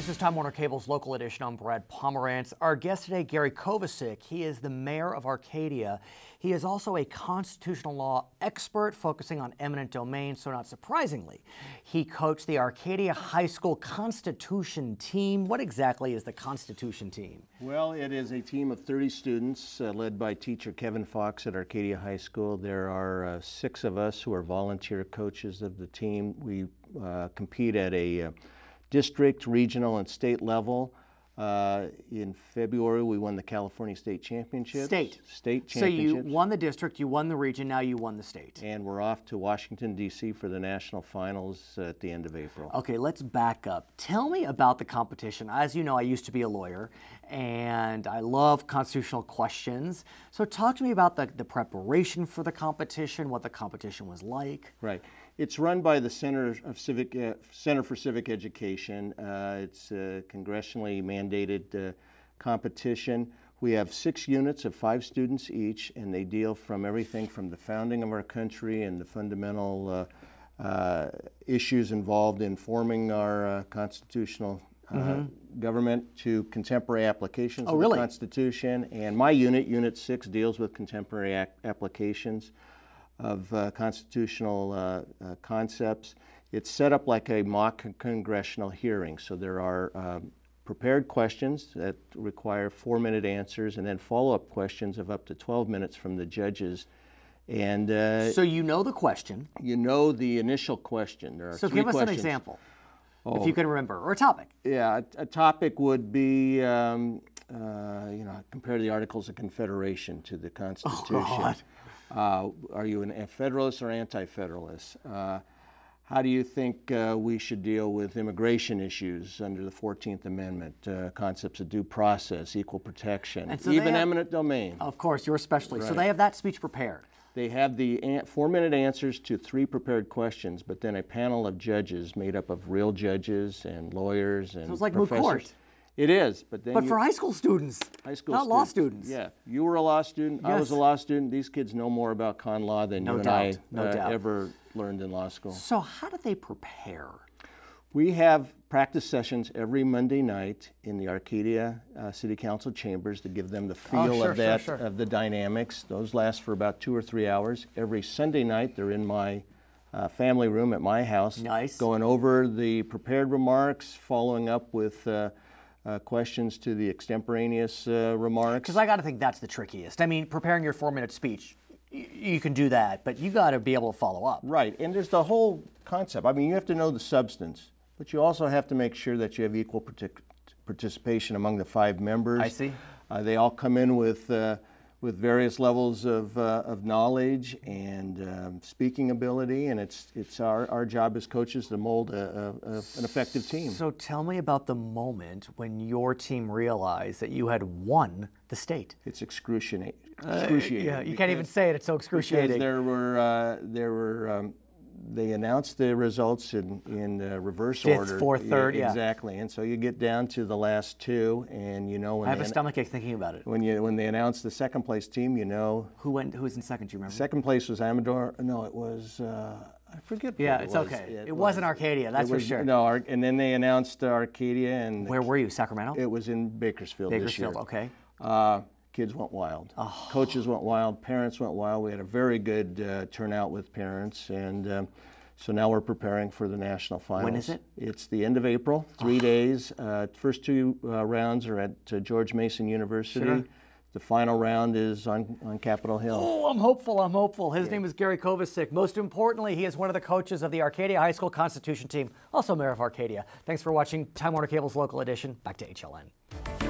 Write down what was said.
This is Time Warner Cable's local edition. I'm Brad Pomerance. Our guest today, Gary Kovacic. He is the mayor of Arcadia. He is also a constitutional law expert focusing on eminent domain, so not surprisingly, he coached the Arcadia High School Constitution team. What exactly is the Constitution team? Well, it is a team of 30 students uh, led by teacher Kevin Fox at Arcadia High School. There are uh, six of us who are volunteer coaches of the team. We uh, compete at a uh, district, regional, and state level. Uh, in February, we won the California State Championship. State. State So you won the district, you won the region, now you won the state. and we're off to Washington, D.C. for the national finals at the end of April. Okay, let's back up. Tell me about the competition. As you know, I used to be a lawyer and I love constitutional questions. So, talk to me about the, the preparation for the competition, what the competition was like. Right. It's run by the Center of Civic uh, Center for Civic Education. Uh, it's a congressionally mandated uh, competition. We have six units of five students each, and they deal from everything from the founding of our country and the fundamental uh, uh, issues involved in forming our uh, constitutional uh, government to contemporary applications of Mm-hmm. Oh, really? the Constitution. And my unit, Unit 6, deals with contemporary ac- applications of uh, constitutional uh, uh, concepts. It's set up like a mock congressional hearing. So there are um, prepared questions that require four minute answers and then follow up questions of up to 12 minutes from the judges. And uh, So, you know the question. you know the initial question. There are So, give us an questions. example, if you can remember, or a topic. Yeah, a, a topic would be, um, uh, you know, compare the Articles of Confederation to the Constitution. Oh, God. Uh, are you an, a Federalist or Anti-Federalist? How do you think uh, we should deal with immigration issues under the 14th Amendment? Uh, concepts of due process, equal protection, And so even have- eminent domain. Of course, you're especially. So, they have that speech prepared. They have the four-minute answers to three prepared questions, but then a panel of judges made up of real judges and lawyers and it's like moot professors. court. It is, but then But you- for high school students, high school not law students. Yeah, you were a law student. I was a law student. These kids know more about con law than No you doubt, and I no uh, doubt. ever learned in law school. So, how do they prepare? We have practice sessions every Monday night in the Arcadia uh, City Council chambers to give them the feel Oh, sure, sure, of that sure. of the dynamics. Those last for about two or three hours. Every Sunday night, they're in my uh, family room at my house, Nice. going over the prepared remarks, following up with. Uh, uh, questions to the extemporaneous uh, remarks. Because I got to think that's the trickiest. I mean, preparing your four minute speech, you can do that, but you got to be able to follow up. Right, and there's the whole concept. I mean, you have to know the substance, but you also have to make sure that you have equal partic- participation among the five members. I see. Uh, they all come in with uh, with various levels of, uh, of knowledge and um, speaking ability, and it's it's our, our job as coaches to mold a, a, a, an effective team. So tell me about the moment when your team realized that you had won the state. It's excruciating. excruciating Yeah, you can't even say it. It's so because excruciating. there were uh, there were um, they announced the results in in uh, reverse Fifth, order. fourth, third, yeah. exactly. And so you get down to the last two, and you know when I have they a stomachache thinking about it. when you when they announced the second place team, you know Who went? Who was in second? Do you remember? second place was Amador. No, it was uh, I forget. Yeah, what it it's was. okay. It wasn't Arcadia, that's It for sure. No, Ar- and then they announced Arcadia, and Where were you? Sacramento. it was in Bakersfield. this year. Bakersfield. Okay. Uh, kids went wild. Oh. Coaches went wild. Parents went wild. We had a very good uh, turnout with parents, and um, so now we're preparing for the national finals. is it? Oh. It's the end of April. Three days. Uh, first two uh, rounds are at uh, George Mason University. Sure. The final round is on, on Capitol Hill. Oh, I'm hopeful. I'm hopeful. His name is Gary Kovacic. Most importantly, he is one of the coaches of the Arcadia High School Constitution team, also mayor of Arcadia. Thanks for watching Time Warner Cable's local edition. Back to HLN.